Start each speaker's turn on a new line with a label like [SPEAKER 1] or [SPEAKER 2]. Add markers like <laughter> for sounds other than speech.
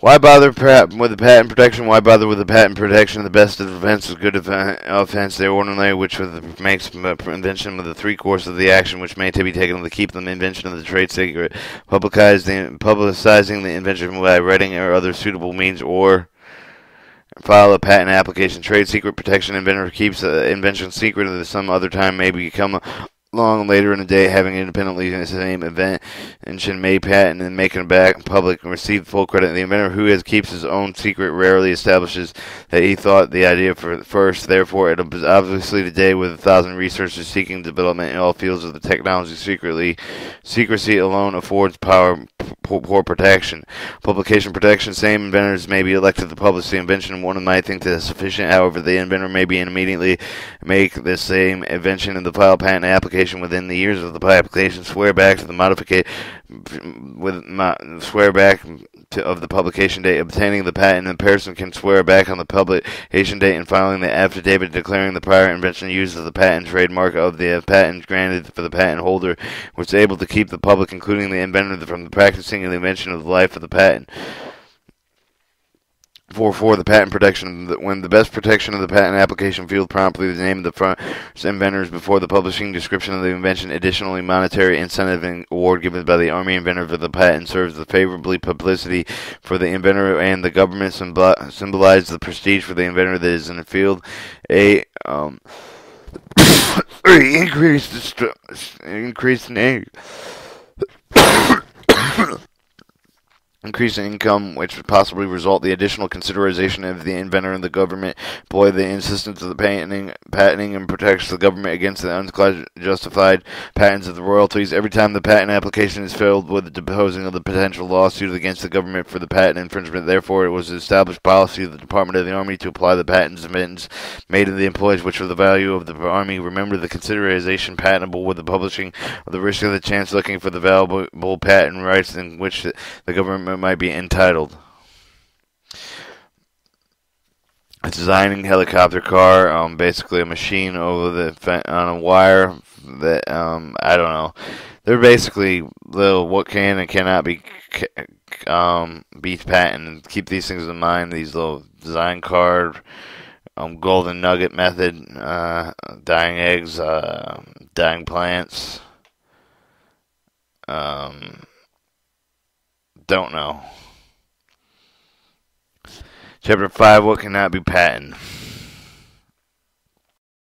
[SPEAKER 1] Why bother with the patent protection? Why bother with the patent protection? The best defense is good offense. The ordinary, which makes invention of the three course of the action, which may be taken to keep the invention of the trade secret, publicizing, publicizing the invention by writing or other suitable means, or file a patent application. Trade secret protection. Inventor keeps the invention secret at some other time may become long later in the day, having independently the same event and make patent and making it back public and receive full credit. The inventor who has keeps his own secret rarely establishes that he thought the idea for first. Therefore, it is obviously today with a thousand researchers seeking development in all fields of the technology secretly, secrecy alone affords power poor protection. Publication protection. Same inventors may be elected to publish the invention. One might think that is sufficient. However, the inventor may be immediately make the same invention in the file patent application within the years of the application. Swear back to the modification with my, swear back of the publication date. Obtaining the patent, the person can swear back on the publication date and filing the affidavit declaring the prior invention use of the patent trademark of the patent granted for the patent holder, which is able to keep the public, including the inventor, from the practicing the invention of the life of the patent. For for the patent protection, when the best protection of the patent application field promptly the name of the inventors before the publishing description of the invention. Additionally, monetary incentive and award given by the Army inventor for the patent serves the favorably publicity for the inventor and the government symbol- symbolize the prestige for the inventor that is in the field. A um, <coughs> increase the increase in increase in income, which would possibly result the additional consideration of the inventor and the government employ the insistence of the patenting, patenting and protects the government against the unjustified patents of the royalties. Every time the patent application is filled with the deposing of the potential lawsuit against the government for the patent infringement, therefore it was established policy of the Department of the Army to apply the patents amendments made to the employees, which are the value of the Army. Remember the consideration patentable with the publishing of the risk of the chance looking for the valuable patent rights in which the government might be entitled. Designing helicopter car, um, basically a machine over the on a wire that um, I don't know. They're basically little what can and cannot be um, be patent. Keep these things in mind. These little design card, um, golden nugget method, uh, dying eggs, uh, dying plants. Um, don't know. Chapter 5 What cannot be patented?